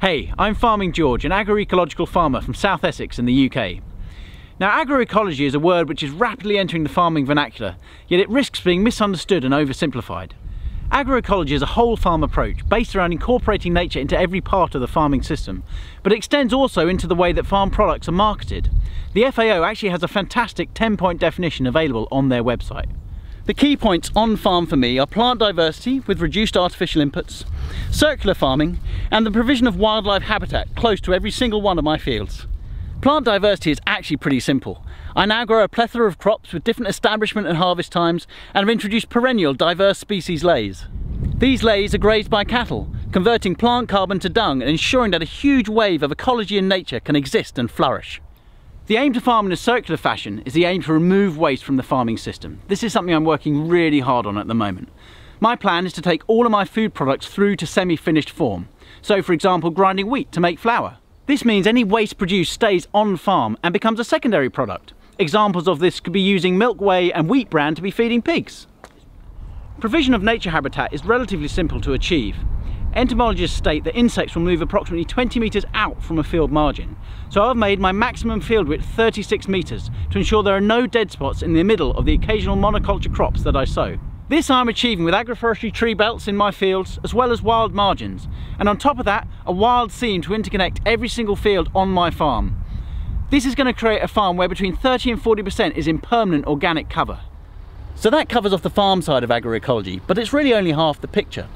Hey, I'm Farming George, an agroecological farmer from South Essex in the UK. Now agroecology is a word which is rapidly entering the farming vernacular, yet it risks being misunderstood and oversimplified. Agroecology is a whole farm approach based around incorporating nature into every part of the farming system, but extends also into the way that farm products are marketed. The FAO actually has a fantastic 10 point definition available on their website. The key points on farm for me are plant diversity with reduced artificial inputs, circular farming, and the provision of wildlife habitat close to every single one of my fields. Plant diversity is actually pretty simple. I now grow a plethora of crops with different establishment and harvest times and have introduced perennial diverse species leys. These leys are grazed by cattle, converting plant carbon to dung and ensuring that a huge wave of ecology and nature can exist and flourish. The aim to farm in a circular fashion is the aim to remove waste from the farming system. This is something I'm working really hard on at the moment. My plan is to take all of my food products through to semi-finished form. So for example, grinding wheat to make flour. This means any waste produced stays on farm and becomes a secondary product. Examples of this could be using milk whey and wheat bran to be feeding pigs. Provision of nature habitat is relatively simple to achieve. Entomologists state that insects will move approximately 20 metres out from a field margin. So I've made my maximum field width 36 metres to ensure there are no dead spots in the middle of the occasional monoculture crops that I sow. This I'm achieving with agroforestry tree belts in my fields as well as wild margins and on top of that a wild seam to interconnect every single field on my farm. This is going to create a farm where between 30 and 40% is in permanent organic cover. So that covers off the farm side of agroecology, but it's really only half the picture.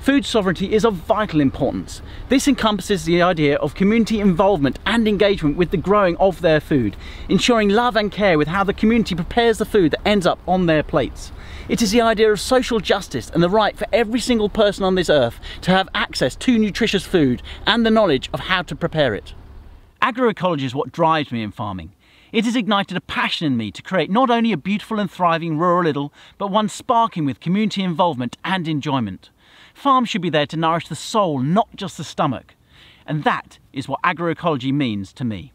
Food sovereignty is of vital importance. This encompasses the idea of community involvement and engagement with the growing of their food, ensuring love and care with how the community prepares the food that ends up on their plates. It is the idea of social justice and the right for every single person on this earth to have access to nutritious food and the knowledge of how to prepare it. Agroecology is what drives me in farming. It has ignited a passion in me to create not only a beautiful and thriving rural idyll, but one sparking with community involvement and enjoyment. Farms should be there to nourish the soul, not just the stomach. And that is what agroecology means to me.